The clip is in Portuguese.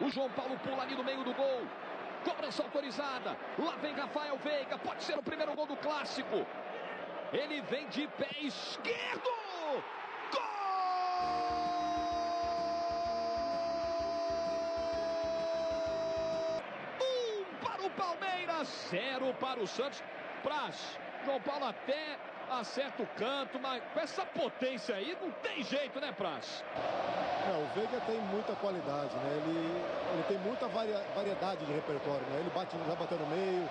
O João Paulo pula ali no meio do gol. Cobrança autorizada. Lá vem Rafael Veiga. Pode ser o primeiro gol do clássico. Ele vem de pé esquerdo. Gol! Um para o Palmeiras, zero para o Santos. Praz, João Paulo até acerta o canto, mas com essa potência aí não tem jeito, né, Praz? Não, o Veiga tem muita qualidade, né? Ele, ele tem muita varia, variedade de repertório, né? Ele bate, já bateu no meio,